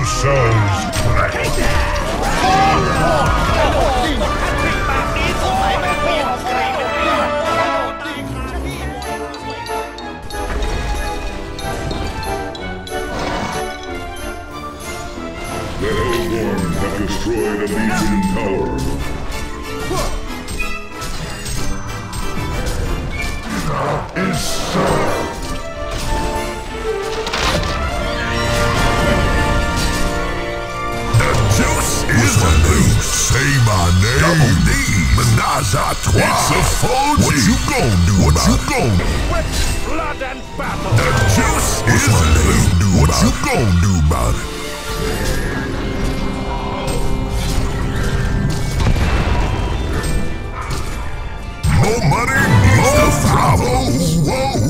great. The Hellborn have destroyed a Legion tower. Double D. Menage a trois. It's a What you gon' do What you gon' do? Blood and battle. The juice is loose. What you gon' do about it? More money, more bravo. Whoa, whoa. Massacre, genocide.